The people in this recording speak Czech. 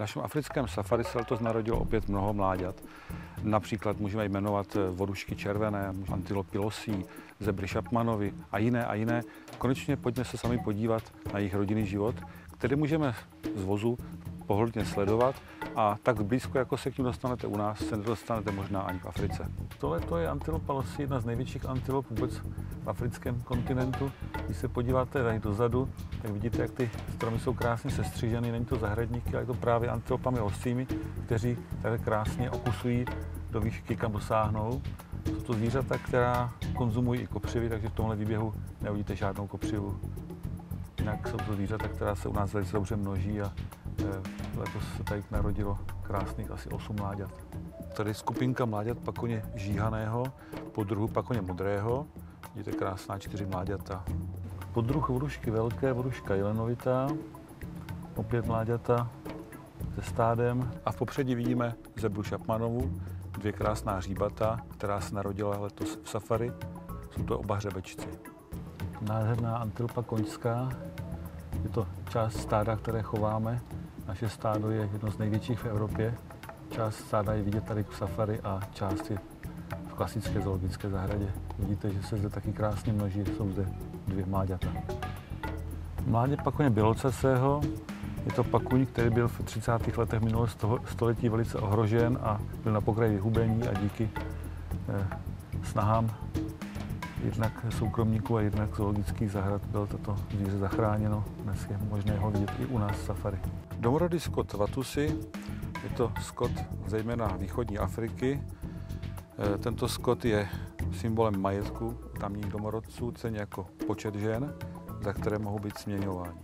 našem africkém safari se letos narodilo opět mnoho mláďat. Například můžeme jmenovat eh, vodušky červené, antilopy losí, zebry šapmanovi a jiné a jiné. Konečně pojďme se sami podívat na jejich rodinný život, který můžeme z vozu pohodlně sledovat a tak blízko, jako se k ním dostanete u nás, se nedostanete možná ani v Africe. Tohle to je antilopa losí, jedna z největších antilop vůbec v africkém kontinentu. Když se podíváte tady dozadu, tak vidíte, jak ty stromy jsou krásně sestříženy. Není to zahradníky, ale je to právě antilopami losími, kteří tak krásně okusují do výšky, kam dosáhnou. Jsou to zvířata, která konzumují i kopřivy, takže v tomhle výběhu neuvidíte žádnou kopřivu. Jinak jsou to zvířata, která se u nás velice dobře množí a letos se tady narodilo krásných asi 8 mláďat. Tady skupinka mláďat pakoně žíhaného, podruhu pakoně modrého. Vidíte krásná čtyři mláďata. Podruh vodušky velké, voduška jelenovitá, opět mláďata se stádem. A v popředí vidíme zebru šapmanovu, dvě krásná hříbata, která se narodila letos v safari. Jsou to oba hřebečci. Nádherná antilopa koňská, je to část stáda, které chováme. Naše stádo je jedno z největších v Evropě. Část stáda je vidět tady v safari a část je v klasické zoologické zahradě. Vidíte, že se zde taky krásně množí, jsou zde dvě mláďata. Mládě pakuně bělocasého je to pakuň, který byl v 30. letech minulého století velice ohrožen a byl na pokraji vyhubení a díky eh, snahám jednak soukromníků a jednak zoologických zahrad bylo toto zvíře zachráněno. Dnes je možné ho vidět i u nás v safari. Domorodý skot vatusy, je to skot zejména východní Afriky. E, tento skot je symbolem majetku tamních domorodců, ceně jako počet žen, za které mohou být směňováni.